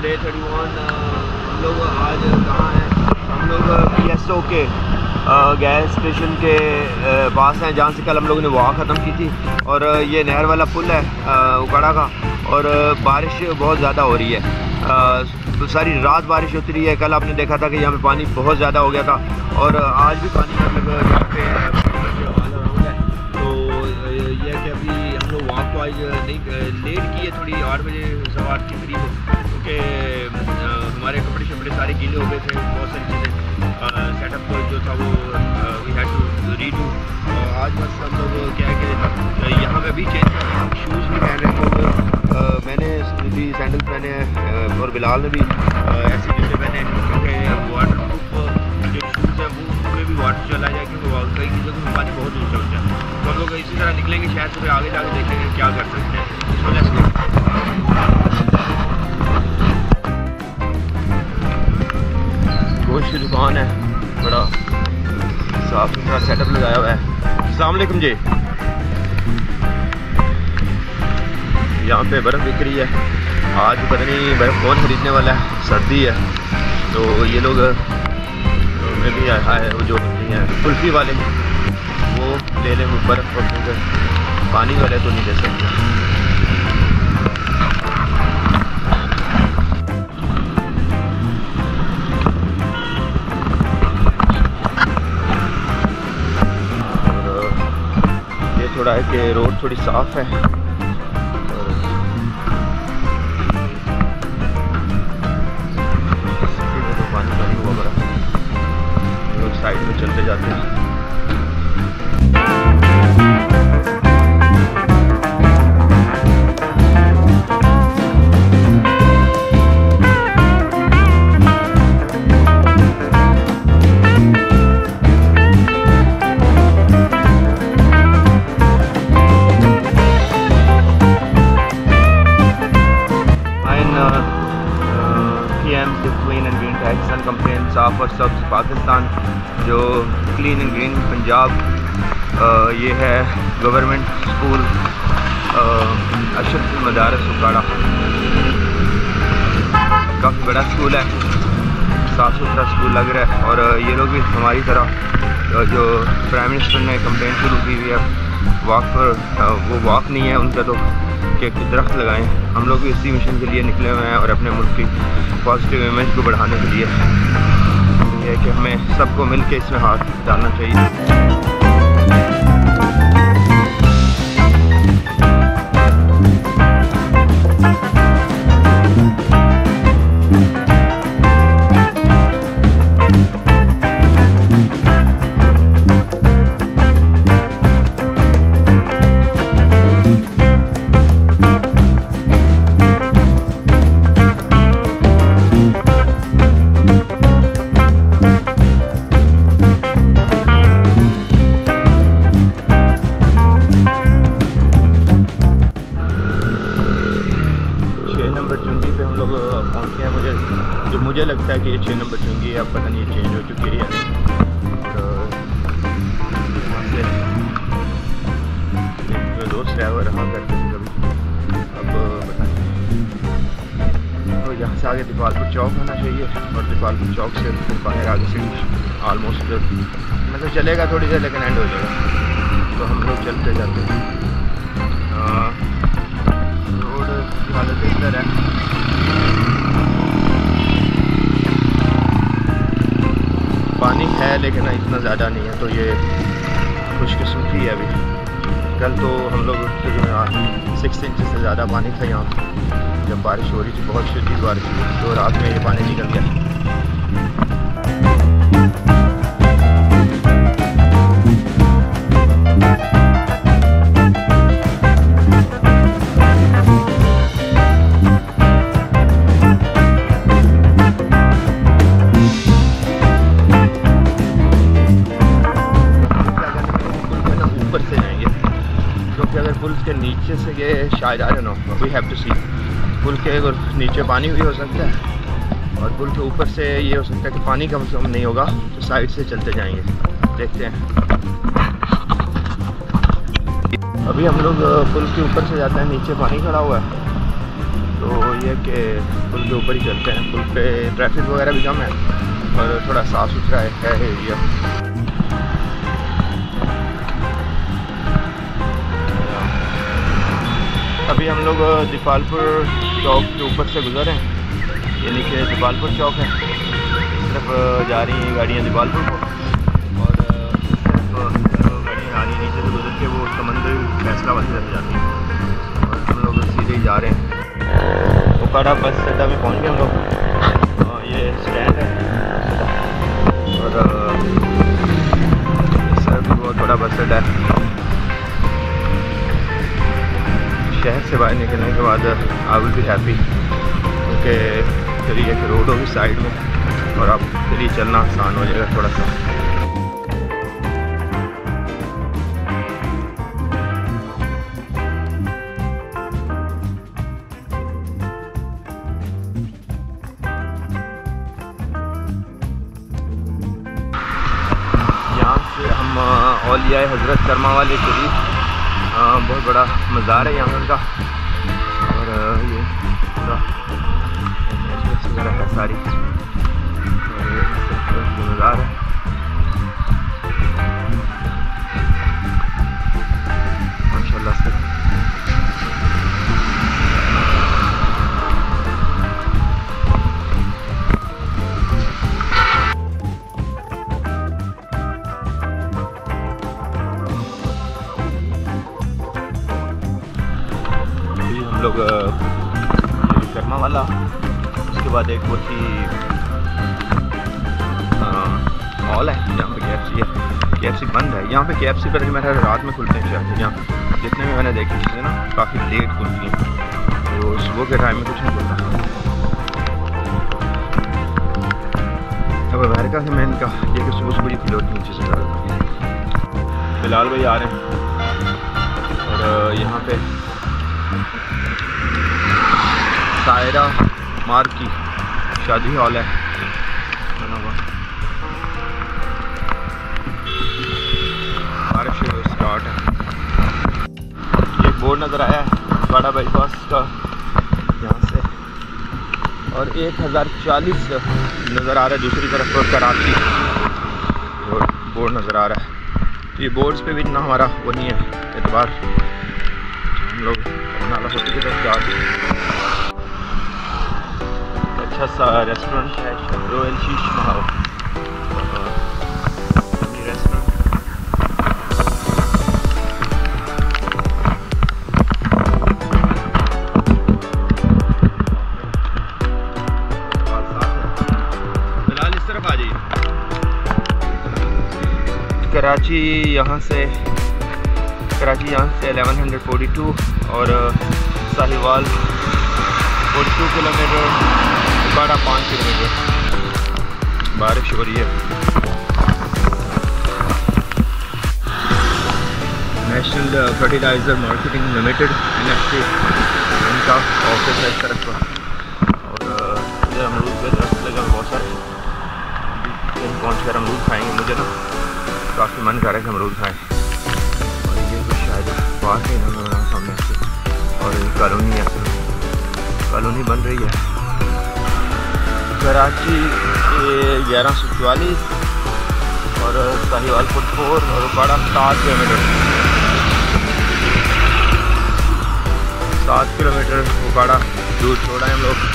Day thirty one ہم لوگ آج کہاں ہیں؟ ہم لوگ پی ایس او کے گیس اسٹیشن کے پاس ہیں، جہاں سے کل ہم لوگوں نے واک ختم کی تھی۔ اور یہ نہر والا پل ہے اکاڑا کا۔ اور بارش بہت زیادہ ہو رہی ہے۔ ساری رات بارش ہوتی رہی ہے۔ کل آپ نے دیکھا تھا کہ یہاں پہ پانی بہت زیادہ ہو گیا تھا۔ اور آج بھی پانی یہاں پہ ہے تو یہ کہ ابھی ہم لوگ وہاں کو آج نہیں، لیٹ کی ہے، تھوڑی آٹھ بجے سوا آٹھ کے قریب کیونکہ ہمارے کپڑے شپڑے سارے گیلے ہو گئے تھے بہت ساری چیزیں سیٹ اپ جو تھا وہ we had to redo آج بس ہم لوگ کیا ہے کہ یہاں پہ بھی چینج کر رہے ہیں شوز بھی پہن رہے ہیں میں نے بھی سینڈل پہنے ہیں اور بلال نے بھی ایسے جوتے پہنے ہیں کیونکہ واٹر پروف جو شوز ہیں وہ اس میں بھی واٹر چلا جائے کیونکہ کئی چیزوں کو پانی بہت دور چلتا ہے تو ہم لوگ اسی طرح نکلیں گے شاید پھر آگے جا کے دیکھیں گے کیا کر سکتے ہیں اس وجہ سے دکان ہے بڑا صاف ستھرا سیٹ اپ لگایا ہوا ہے۔ السلام علیکم جی۔ یہاں پہ برف بک رہی ہے۔ آج پتہ نہیں برف کون خریدنے والا ہے، سردی ہے۔ تو یہ لوگ میں بھی آیا ہے، وہ جو ہیں، کلفی والے، وہ لے لیں برف پانی والے تو نہیں دے سکتے۔ تھوڑا ہے کہ روڈ تھوڑی صاف ہے۔ سائڈ میں چلتے جاتے ہیں۔ صاف اور سبز پاکستان، جو کلین اینڈ گرین پنجاب یہ ہے گورنمنٹ اسکول اشرف مدارس اکاڑا۔ کافی بڑا اسکول ہے صاف ستھرا اسکول لگ رہا ہے۔ اور یہ لوگ بھی ہماری طرح، جو پرائم منسٹر نے کمپلین شروع کی ہوئی ہے، واک پر وہ واک نہیں ہے ان کا تو، کہ درخت لگائیں۔ ہم لوگ بھی اسی مشن کے لیے نکلے ہوئے ہیں اور اپنے ملک کی پازیٹیو امیج کو بڑھانے کے لیے۔ ہے کہ ہمیں سب کو مل کے اس میں ہاتھ ڈالنا چاہیے۔ لگتا ہے کہ یہ چھ نمبر چونگی اب پتہ نہیں چینج ہو چکی ہے جو دوست ہے وہ رہا کرتے تھے کبھی۔ اب پتہ نہیں۔ تو یہاں سے آگے دیپالپور چوک ہونا چاہیے اور دیپالپور چوک سے پھر باہر آگے سے آلموسٹ مطلب چلے گا تھوڑی دیر لیکن اینڈ ہو جائے گا۔ تو ہم لوگ چلتے جاتے ہیں۔ روڈ کی حالت بہتر ہے پانی ہے لیکن اتنا زیادہ نہیں ہے، تو یہ خوش قسمتی ہے ابھی۔ کل تو ہم لوگ جو ہے سکس انچ سے زیادہ پانی تھا یہاں۔ جب بارش ہو رہی تھی، بہت شدید بارش ہوئی تو رات میں یہ پانی نکل گیا۔ نیچے سے یہ شاید آ نو وی ہیو ٹو سی پل کے نیچے پانی بھی ہو سکتا ہے اور پل کے اوپر سے یہ ہو سکتا ہے کہ پانی کم سے کم نہیں ہوگا، تو سائڈ سے چلتے جائیں گے۔ دیکھتے ہیں۔ ابھی ہم لوگ پل کے اوپر سے جاتے ہیں، نیچے پانی کھڑا ہوا ہے۔ تو یہ کہ پل کے اوپر ہی چلتے ہیں۔ پل پہ ٹریفک وغیرہ بھی کم ہے اور تھوڑا صاف ستھرا ہے ایریا ابھی ہم لوگ دیپال پور چوک کے اوپر سے گزر رہے ہیں۔ یہ نیچے دیپال پور چوک ہے۔ صرف جا رہی ہیں گاڑیاں دیپال پور کو۔ اور گاڑیاں آ رہی ہیں نیچے سے گزر کے، وہ سمندر فیصلہ والی طرف جاتی ہیں۔ اور ہم لوگ سیدھے ہی جا رہے ہیں۔ اوکاڑا بس اڈا میں پہنچ گئے ہم لوگ۔ ہاں، یہ اسٹینڈ ہے۔ اور اس بھی بہت بڑا بس اڈا ہے۔ شہر سے باہر نکلنے کے بعد آئی ول بی ہیپی کیونکہ پھر یہ کہ روڈ ہوگی سائڈ میں اور اب پھر چلنا آسان ہو جائے گا تھوڑا سا۔ یہاں سے ہم اولیاء حضرت کرما والے قریب ہاں، بہت بڑا مزار ہے یہاں کا۔ اور یہ پورا وغیرہ ہے ساری۔ مزار ہے۔ ہے یہاں پہ کے میرے رات میں کھلتے ہیں شاید یہاں جتنے بھی میں نے دیکھی چیزیں نا، کافی لیٹ کھلتی ہیں۔ تو صبح کے ٹائم میں کچھ نہیں کھلتا۔ اب امریکہ سے میں ان کا یہ کہ صبح صبح ہی کھلے ہوتی ہیں، چیزیں زیادہ بلال بھائی آ رہے ہیں۔ اور یہاں پہ سائرہ مار کی شادی ہال ہے۔ بورڈ نظر آیا ہے بڑا بائی پاس کا۔ یہاں سے۔ اور ایک ہزار چالیس نظر آ رہا ہے، دوسری طرف کراچی۔ بورڈ نظر آ رہا ہے۔ تو یہ بورڈز پہ بھی اتنا ہمارا وہ نہیں ہے اعتبار ہم لوگ نالا ہوتی کی طرف جا رہے ہیں۔ اچھا سا ریسٹورینٹ ہے رویل شیش محل کراچی یہاں سے، کراچی یہاں سے الیون ہنڈریڈ فورٹی ٹو اور Sahiwal forty two kilometre بارہ پانچ کلو میٹر بارش ہو رہی ہے۔ National Fertilizer Marketing Limited N F C ان کا آفس ہے اس طرف کا اور ادھر امرود کے درخت لگا بہت سارے پہنچ کر امرود کھائیں گے مجھے نا کافی من کر رہا ہے کہ امرود کھائیں اور یہ کچھ شاید پارک ہے نا سامنے سے اور یہ کالونی ہے۔ کالونی بن رہی ہے۔ کراچی گیارہ سو چوالیس اور ساہیوال فٹ فور اور اکاڑا سات کلو میٹر سات کلو میٹر اکاڑا دور چھوڑا ہے ہم لوگ۔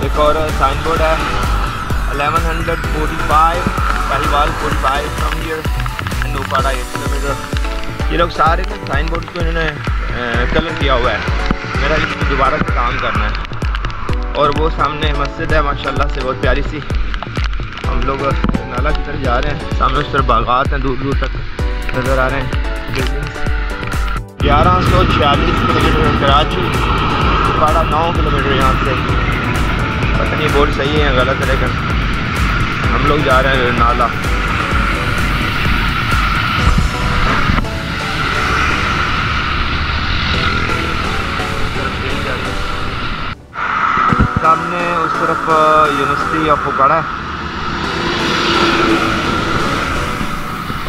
ایک اور سائن بورڈ ہے۔ Eleven hundred forty five. Sahiwal forty five from here and Okara eight kilometre یہ لوگ سارے نا سائن بورڈ کو انہوں نے کلر کیا ہوا ہے میرا اس میں دوبارہ سے کام کرنا ہے اور وہ سامنے مسجد ہے ماشاء اللہ سے بہت پیاری سی ہم لوگ نالا کی طرف جا رہے ہیں سامنے اس طرف باغات ہیں دور دور تک نظر آ رہے ہیں گیارہ سو چھیالیس کلو میٹر کراچی بارہ نو کلو میٹر یہاں سے پتہ نہیں بورڈ صحیح ہے غلط ہے لیکن ہم لوگ جا رہے ہیں نالا۔ سامنے اس طرف یونیورسٹی آف اکاڑا ہے۔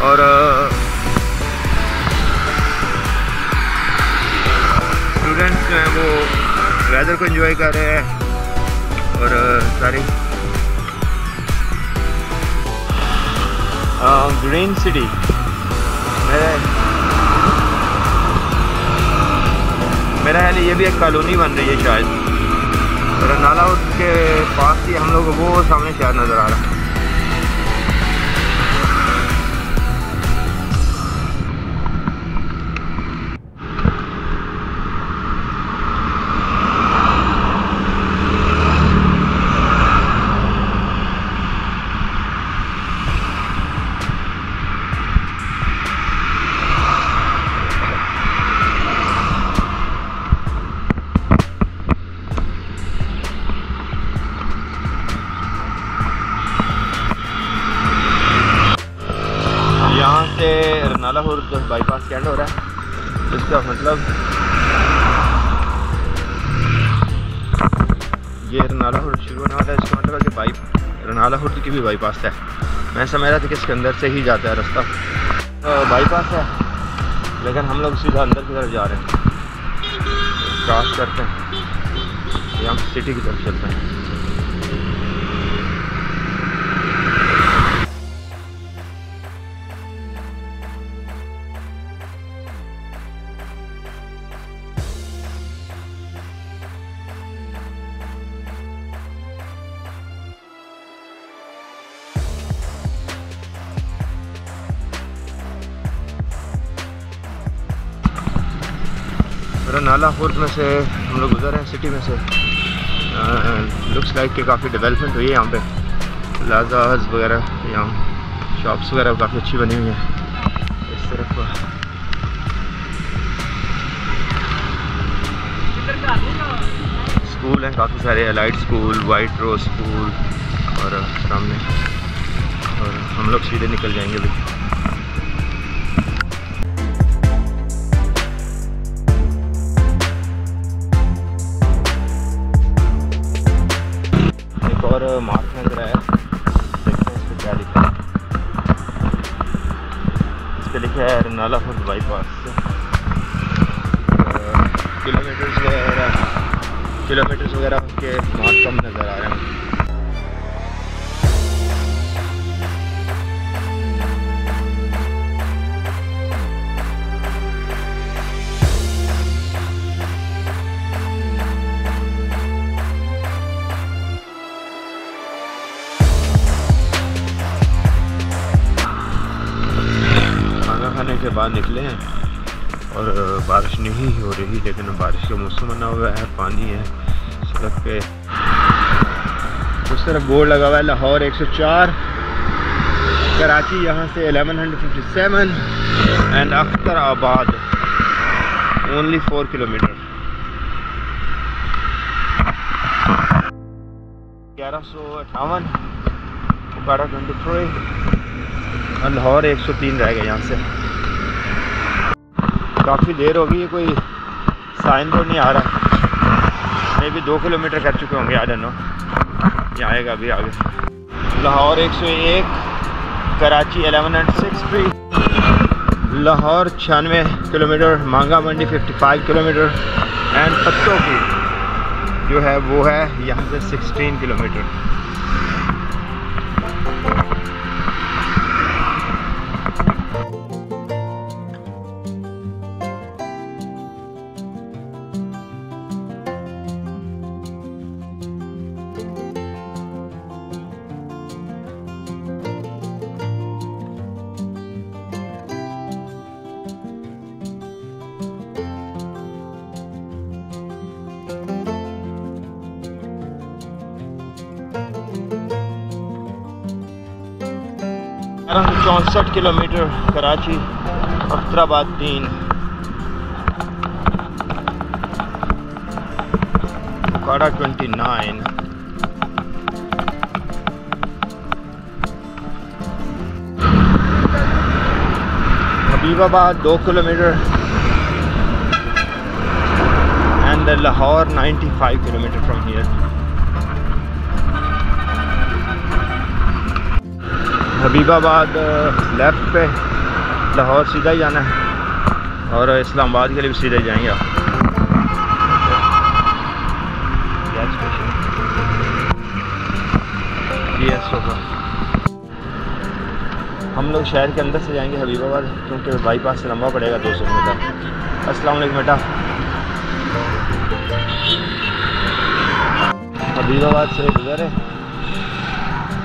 اور اسٹوڈنٹس جو ہیں وہ ویدر کو انجوائے کر رہے ہیں۔ اور ساری گرین سٹی میرا خیال یہ بھی ایک کالونی بن رہی ہے شاید اور نالا کے پاس ہی ہم لوگ وہ سامنے شاید نظر آ رہا ہے کی بھی بائی پاس ہے۔ میں سمجھ رہا تھا کہ اس کے اندر سے ہی جاتا ہے رستہ۔ بائی پاس ہے۔ لیکن ہم لوگ سیدھا اندر کی طرف جا رہے ہیں۔ کراس کرتے ہیں۔ یا ہم سٹی کی طرف چلتے ہیں۔ نالا خورد میں سے، ہم لوگ گزر ہیں سٹی میں سے۔ لکس لائک کہ کافی ڈیولپمنٹ ہوئی ہے یہاں پہ۔ پلازاز وغیرہ، یہاں شاپس وغیرہ کافی اچھی بنی ہوئی ہیں۔ اس طرف۔ اسکول ہیں کافی سارے elite school White Rose school اور سامنے۔ اور ہم لوگ سیدھے نکل جائیں گے ابھی۔ اور مارک نظر آیا دیکھتے ہیں اس پہ کیا لکھا ہے۔ اس پہ لکھا ہے رنالا فٹ بائی پاس۔ کلو میٹرز وغیرہ کلو میٹرز وغیرہ کے بہت کم نظر آ رہے ہیں۔ کے بعد نکلے ہیں اور بارش نہیں ہو رہی، لیکن بارش کا موسم بنا ہوا ہے، پانی ہے، سڑک پہ۔ اس طرف بورڈ لگا ہوا ہے، لاہور ایک سو چار، کراچی یہاں سے eleven hundred fifty seven, and Akhtarabad, only four kilo metre گیارہ سو اٹھاون، بارہ ٹوینٹی تھری لاہور ایک سو تین رہ گئے یہاں سے۔ کافی دیر ہوگی کوئی سائن بورڈ نہیں آ رہا۔ میں بھی دو کلو میٹر کر چکے ہوں گے آ جانو یہ آئے گا ابھی آگے۔ لاہور ایک سو ایک، Karachi eleven and six three. Lahore چھیانوے kilometre Manga Mandi fifty five kilometre and پتوں کی جو ہے، وہ ہے یہاں سے سکسٹین کلو میٹر گیارہ سو چونسٹھ کلو میٹر کراچی اختر آباد تین۔ کاڑا twenty nine. Habibabad do kilometre and Lahore ninety five kilometre from here Habibabad left پہ لاہور سیدھا ہی جانا ہے اور اسلام آباد کے لیے بھی ہی جائیں گے ہم لوگ شہر کے اندر سے جائیں گے حبیب آباد کیونکہ بائی پاس سے لمبا پڑے گا دو سو میٹر۔ السلام علیکم بیٹا۔ حبیب آباد سے گزرے،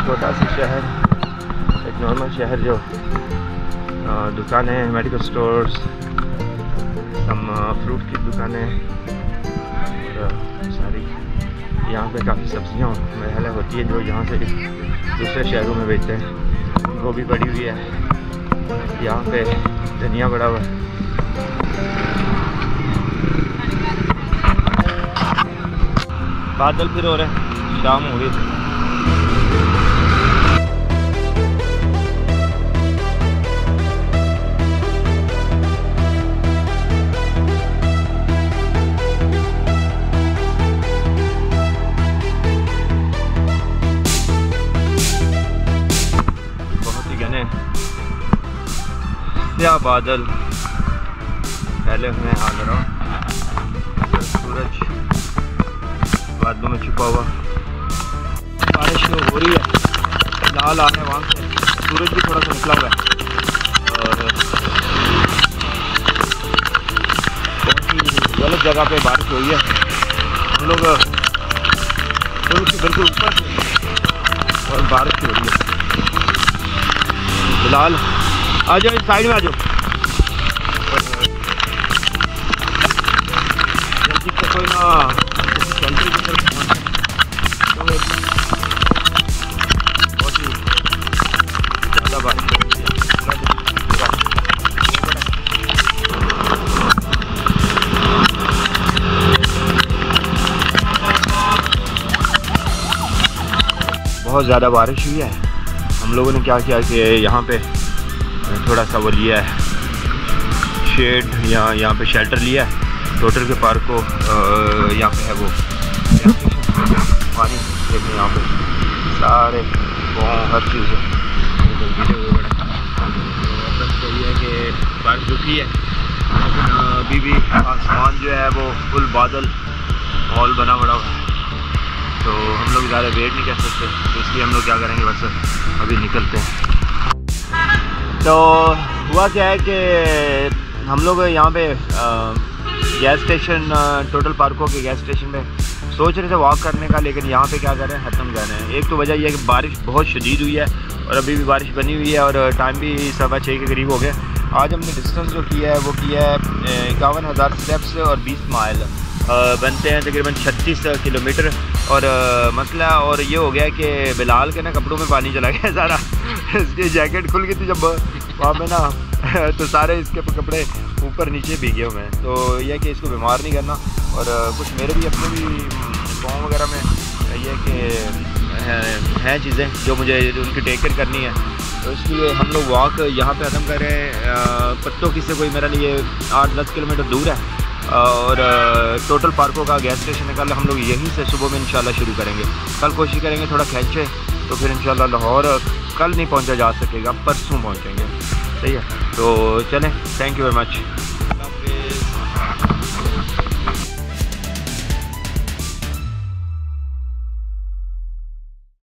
چھوٹا سا شہر۔ ایک نارمل شہر جو دکانیں میڈیکل اسٹورس ہم فروٹ کی دکانیں ساری یہاں پہ کافی سبزیاں محلیں ہوتی ہیں جو یہاں سے دوسرے شہروں میں بیچتے ہیں۔ گوبھی پڑی ہوئی ہے۔ یہاں پہ دھنیا پڑا ہوا ہے۔ بادل پھر ہو رہے ہیں۔ شام ہو گئی بادل پھیلے ہوئے ہیں آ سورج بادلوں میں چھپا ہوا۔ بارش ہو رہی ہے۔ لال آ رہے ہیں وہاں سے۔ سورج بھی تھوڑا سا نکلا ہوا ہے۔ اور بہت ہی غلط جگہ پہ بارش ہوئی ہے۔ ہم لوگ بالکل اوپر اور بارش ہو رہی ہے۔ فی الحال آ جاؤ سائڈ میں، آ جاؤ۔ بہت ہی زیادہ بارش بہت زیادہ بارش ہوئی ہے ہم لوگوں نے کیا کیا کہ یہاں پہ تھوڑا سا وہ لیا ہے شیڈ یا یہاں پہ شیلٹر لیا ہے ٹوٹل کے پارک کو یہاں پہ ہے وہ۔ پانی دیکھیں یہاں پہ۔ سارے وہاں ہر چیز یہ ہے۔ کہ بارش رکی ہے۔ لیکن ابھی بھی آسمان جو ہے وہ فل بادل ماحول بنا پڑا ہوا ہے۔ تو ہم لوگ زیادہ ویٹ نہیں کر سکتے۔ تو اس لیے ہم لوگ کیا کریں گے؟ بس ابھی نکلتے ہیں۔ تو ہوا کیا ہے کہ ہم لوگ یہاں پہ گیس اسٹیشن ٹوٹل پارکوں کے گیس اسٹیشن میں سوچ رہے تھے واک کرنے کا لیکن یہاں پہ کیا کر رہے ہیں ختم کر رہے ہیں ایک تو وجہ یہ ہے کہ بارش بہت شدید ہوئی ہے اور ابھی بھی بارش بنی ہوئی ہے اور ٹائم بھی سوا چھ کے قریب ہو گیا آج ہم نے ڈسٹینس جو کیا ہے وہ کیا ہے اکاون ہزار اسٹیپس اور بیس مائل بنتے ہیں تقریباً چھتیس کلو میٹر اور مسئلہ اور یہ ہو گیا کہ بلال کے نا کپڑوں میں پانی چلا گیا سارا اس کی جیکٹ کھل گئی تھی جب وہاں پہ نا تو سارے اس کے کپڑے اوپر نیچے بھیگے ہوئے ہیں۔ تو یہ کہ اس کو بیمار نہیں کرنا۔ اور کچھ میرے بھی اپنے بھی گاؤں وغیرہ میں یہ کہ ہیں چیزیں جو مجھے ان کی ٹیک کیئر کرنی ہے۔ تو اس لیے ہم لوگ واک یہاں پہ ختم کر رہے ہیں۔ پتوں کی سے کوئی میرا لیے آٹھ دس کلو میٹر دور ہے۔ اور ٹوٹل پارکوں کا گیس اسٹیشن ہے۔ کل ہم لوگ یہیں سے صبح میں انشاءاللہ شروع کریں گے۔ کل کوشش کریں گے تھوڑا کھینچے تو پھر انشاءاللہ لاہور کل نہیں پہنچا جا سکے گا، پرسوں پہنچیں گے۔ صحیح ہے۔ تو چلیں تھینک یو ویری مچ